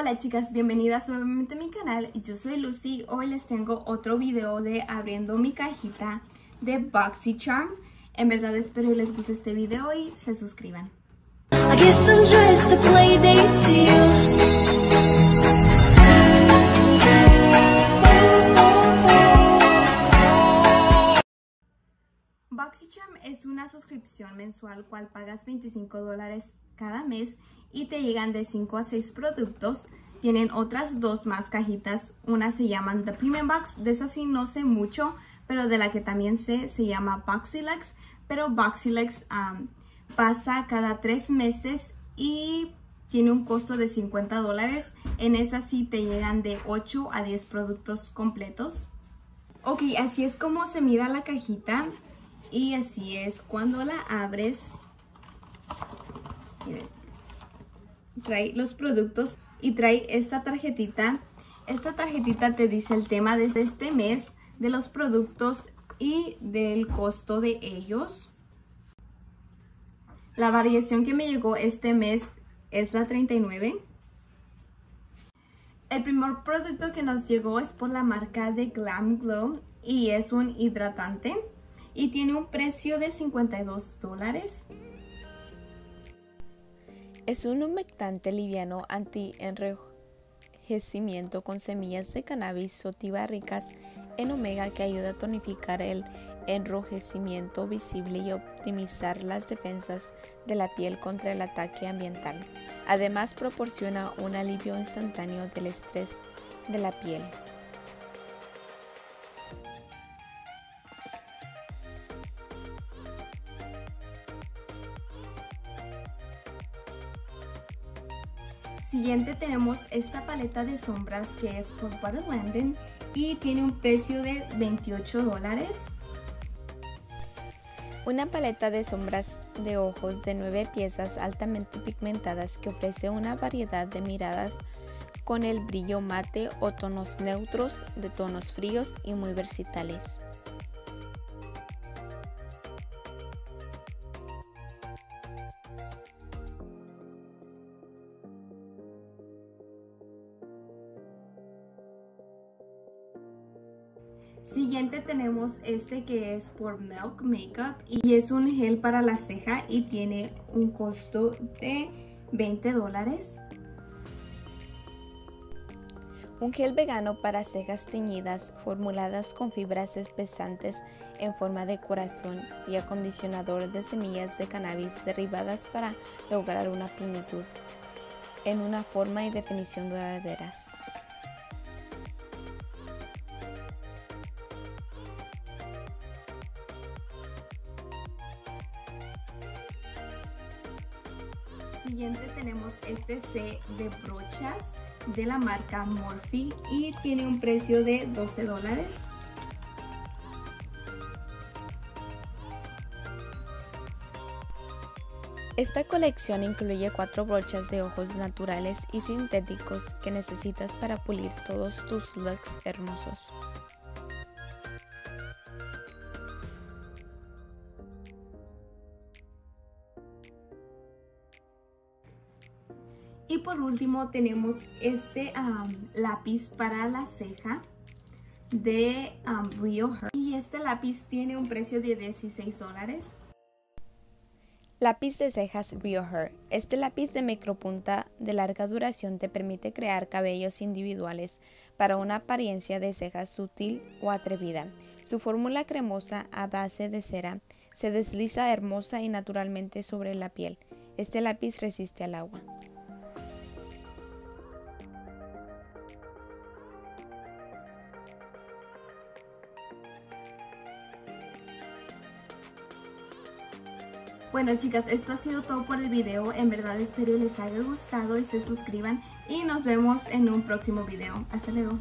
Hola chicas, bienvenidas nuevamente a mi canal. Yo soy Lucy. Hoy les tengo otro video de abriendo mi cajita de BoxyCharm. En verdad espero les guste este video y se suscriban. BoxyCharm es una suscripción mensual cual pagas 25 dólares cada mes y te llegan de 5 a 6 productos. Tienen otras dos más cajitas. Una se llaman The Premium Box. De esa sí no sé mucho, pero de la que también sé se llama Boxylex. Pero Boxylex pasa cada 3 meses y tiene un costo de 50 dólares. En esa sí te llegan de 8 a 10 productos completos. Ok, así es como se mira la cajita. Y así es cuando la abres. Trae los productos y trae esta tarjetita. Esta tarjetita te dice el tema de este mes, de los productos y del costo de ellos. La variación que me llegó este mes es la 39. El primer producto que nos llegó es por la marca de Glam Glow y es un hidratante y tiene un precio de 52 dólares. Es un humectante liviano anti-enrojecimiento con semillas de cannabis ricas en omega que ayuda a tonificar el enrojecimiento visible y optimizar las defensas de la piel contra el ataque ambiental. Además proporciona un alivio instantáneo del estrés de la piel. Siguiente tenemos esta paleta de sombras que es por Landon y tiene un precio de 28 dólares. Una paleta de sombras de ojos de 9 piezas altamente pigmentadas que ofrece una variedad de miradas con el brillo mate o tonos neutros de tonos fríos y muy versatiles. Siguiente tenemos este que es por Milk Makeup y es un gel para la ceja y tiene un costo de 20 dólares. Un gel vegano para cejas teñidas formuladas con fibras espesantes en forma de corazón y acondicionador de semillas de cannabis derivadas para lograr una plenitud en una forma y definición duraderas. Siguiente tenemos este C de brochas de la marca Morphe y tiene un precio de 12 dólares. Esta colección incluye cuatro brochas de ojos naturales y sintéticos que necesitas para pulir todos tus looks hermosos. Y por último tenemos este lápiz para la ceja de Real Her. Y este lápiz tiene un precio de 16 dólares. Lápiz de cejas Real Her. Este lápiz de micropunta de larga duración te permite crear cabellos individuales para una apariencia de cejas sutil o atrevida. Su fórmula cremosa a base de cera se desliza hermosa y naturalmente sobre la piel. Este lápiz resiste al agua. Bueno chicas, esto ha sido todo por el video. En verdad espero les haya gustado y se suscriban. Y nos vemos en un próximo video. Hasta luego.